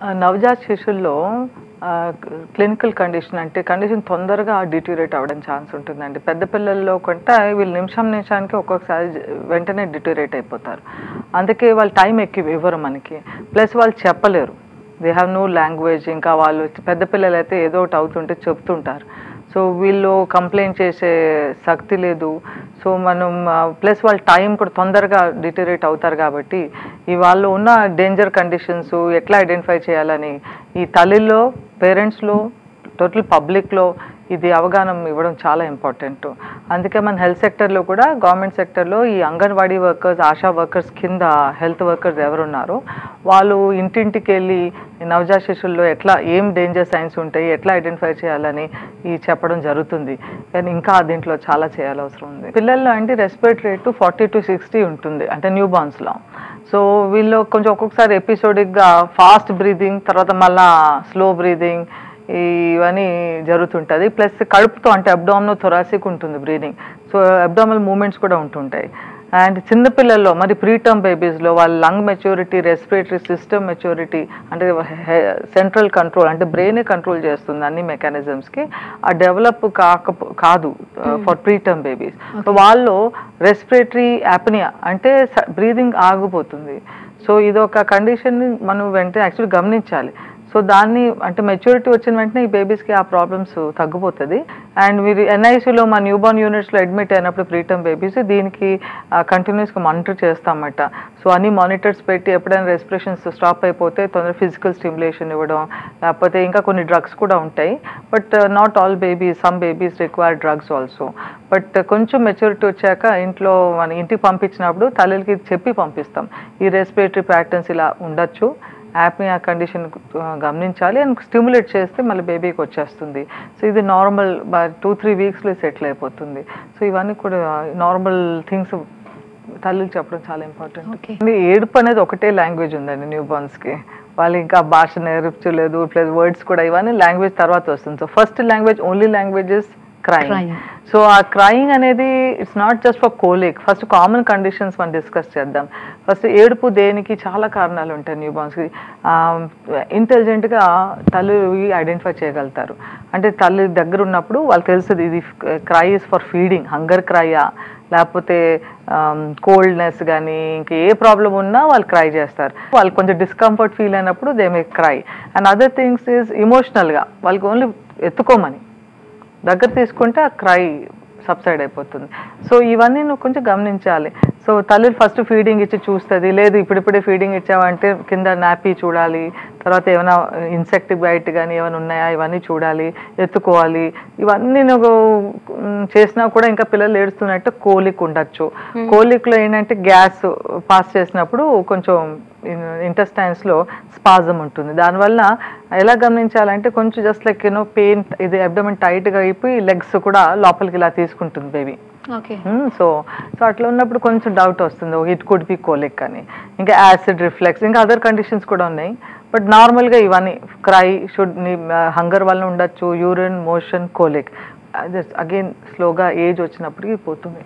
నవజాత శిశుల్లో clinical condition అంటే కండిషన్ తొందరగా డిట్యూరేట్ అవ్వడం ఛాన్స్ ఉంటుందండి. పెద్ద పిల్లల్లో కంటే వీళ్ళు నిమిషం నిమిషానికి ఒక్కొక్కసారి వెంటనే డిట్యూరేట్ అయిపోతారు. అందుకే వాళ్ళు టైం ఎక్కువ ఇవ్వరు మనకి. ప్లస్ వాళ్ళు చెప్పలేరు. దే హ్యావ్ నో లాంగ్వేజ్ ఇంకా వాళ్ళు పెద్ద పిల్లలు అయితే ఏదో ఒకటి అవుతుంటే చెప్తుంటారు. సో వీళ్ళు కంప్లైంట్ చేసే శక్తి లేదు. సో మనం ప్లస్ వాళ్ళ టైం కూడా తొందరగా డిటరేట్ అవుతారు కాబట్టి ఈ వాళ్ళు ఉన్న డేంజర్ కండిషన్స్ ఎట్లా ఐడెంటిఫై చేయాలని ఈ తల్లిలో పేరెంట్స్లో టోటల్ పబ్లిక్లో ఇది అవగాహన ఇవ్వడం చాలా ఇంపార్టెంట్ అందుకే మన హెల్త్ సెక్టర్లో కూడా గవర్నమెంట్ సెక్టర్లో ఈ అంగన్వాడీ వర్కర్స్ ఆశా వర్కర్స్ కింద హెల్త్ వర్కర్స్ ఎవరున్నారో వాళ్ళు ఇంటింటికి వెళ్ళి ఈ నవజాత శిశువుల్లో ఎట్లా ఏం డేంజర్ సైన్స్ ఉంటాయి ఎట్లా ఐడెంటిఫై చేయాలని ఈ చెప్పడం జరుగుతుంది. కానీ ఇంకా దీంట్లో చాలా చేయాల్సిన అవసరం ఉంది. పిల్లల్లో అంటే respiratory rate forty to sixty ఉంటుంది అంటే న్యూ బార్న్స్లో సో వీళ్ళు కొంచెం ఒక్కొక్కసారి ఎపిసోడిక్గా ఫాస్ట్ బ్రీదింగ్ తర్వాత మళ్ళా స్లో బ్రీదింగ్ ఇవన్నీ జరుగుతుంటుంది. ప్లస్ కడుపుతో అంటే అబ్డామినో థొరాసిక్ ఉంటుంది బ్రీదింగ్ సో అబ్డామినల్ మూమెంట్స్ కూడా ఉంటుంటాయి. అండ్ చిన్నపిల్లల్లో మరి ప్రీటర్మ్ బేబీస్లో వాళ్ళ lung maturity respiratory system maturity అంటే సెంట్రల్ కంట్రోల్ అంటే బ్రెయినే కంట్రోల్ చేస్తుంది అన్ని మెకానిజమ్స్కి ఆ డెవలప్ కాక కాదు ఫర్ ప్రీటర్మ్ బేబీస్ సో వాళ్ళు రెస్పిరేటరీ యాప్నియా అంటే బ్రీదింగ్ ఆగిపోతుంది. సో ఇది ఒక కండిషన్ మనం వెంటనే యాక్చువల్లీ గమనించాలి. సో దాన్ని అంటే మెచ్యూరిటీ వచ్చిన వెంటనే ఈ బేబీస్కి ఆ ప్రాబ్లమ్స్ తగ్గిపోతుంది. అండ్ మీరు ఎన్ఐసిలో మా న్యూబార్న్ యూనిట్స్లో అడ్మిట్ అయినప్పుడు ప్రీటమ్ బేబీస్ దీనికి కంటిన్యూస్గా మానిటర్ చేస్తామట. సో అన్ని మానిటర్స్ పెట్టి ఎప్పుడైనా రెస్పిరేషన్స్ స్టాప్ అయిపోతే తొందర ఫిజికల్ స్టిమ్యులేషన్ ఇవ్వడం లేకపోతే ఇంకా కొన్ని డ్రగ్స్ కూడా ఉంటాయి. But not all babies some babies require drugs also but కొంచెం మెచ్యూరిటీ వచ్చాక ఇంట్లో మన ఇంటికి పంపించినప్పుడు తల్లికి చెప్పి పంపిస్తాం. ఈ రెస్పిరేటరీ ప్యాటర్న్స్ ఇలా ఉండొచ్చు. యాప్ని ఆ కండిషన్ గమనించాలి అండ్ స్టిమ్యులేట్ చేస్తే మళ్ళీ బేబీకి వచ్చేస్తుంది. సో ఇది నార్మల్ టూ త్రీ వీక్స్లో సెటిల్ అయిపోతుంది. సో ఇవన్నీ కూడా నార్మల్ థింగ్స్ తల్లికి చెప్పడం చాలా ఇంపార్టెంట్. ఏడుపు అనేది ఒకటే లాంగ్వేజ్ ఉందండి న్యూ కి వాళ్ళు ఇంకా భాష నేర్పించలేదు ప్లస్ వర్డ్స్ కూడా ఇవన్నీ లాంగ్వేజ్ తర్వాత వస్తుంది. So first language only languages crime. So ఆ క్రయింగ్ అనేది it's not just for colic first common conditions మనం డిస్కస్ చేద్దాం. ఫస్ట్ ఏడుపు దేనికి చాలా కారణాలు ఉంటాయి న్యూ బార్న్స్కి ఇంటెలిజెంట్గా తల్లి ఐడెంటిఫై చేయగలుగుతారు. అంటే తల్లి దగ్గర ఉన్నప్పుడు వాళ్ళకి తెలుస్తుంది ఇది cry is for feeding hunger క్రైయా లేకపోతే కోల్డ్నెస్ కానీ ఇంకా ఏ ప్రాబ్లం ఉన్నా వాళ్ళు క్రై చేస్తారు. వాళ్ళు కొంచెం డిస్కంఫర్ట్ ఫీల్ అయినప్పుడు they may cry and other things is ఇమోషనల్గా వాళ్ళకి ఓన్లీ ఎత్తుకోమని. దగ్గర తీసుకుంటే ఆ క్రై సబ్సైడ్ అయిపోతుంది. సో ఇవన్నీ నువ్వు కొంచెం గమనించాలి. సో తల్లి ఫస్ట్ ఫీడింగ్ ఇచ్చి చూస్తుంది. లేదు ఇప్పుడిప్పుడే ఫీడింగ్ ఇచ్చావంటే కింద నాపీ చూడాలి. తర్వాత ఏమైనా ఇన్సెక్ట్ బైట్ కానీ ఏమైనా ఉన్నాయా? ఇవన్నీ చూడాలి. ఎత్తుకోవాలి. ఇవన్నీ నువ్వు చేసినా కూడా ఇంకా పిల్లలు ఏడుస్తున్నట్టు కోలిక్ ఉండొచ్చు. కోలిక్లో ఏంటంటే గ్యాస్ పాస్ చేసినప్పుడు కొంచెం ఇంటెస్టైన్స్లో స్పాజం ఉంటుంది. దానివల్ల ఎలా గమనించాలంటే కొంచెం just like you know pain ఇది అబ్డమన్ టైట్గా అయిపోయి లెగ్స్ కూడా లోపలికి ఇలా తీసుకుంటుంది బేబీ. సో సో అట్లా ఉన్నప్పుడు కొంచెం డౌట్ వస్తుంది. ఇట్ కుడ్ బి కోలిక్ అని. ఇంకా యాసిడ్ రిఫ్లెక్స్ ఇంకా అదర్ కండిషన్స్ కూడా ఉన్నాయి. బట్ నార్మల్గా ఇవన్నీ క్రై షుడ్ హంగర్ వల్ల ఉండొచ్చు యూరిన్ మోషన్ కోలిక్. అగైన్ స్లోగా ఏజ్ వచ్చినప్పటికీ పోతుంది.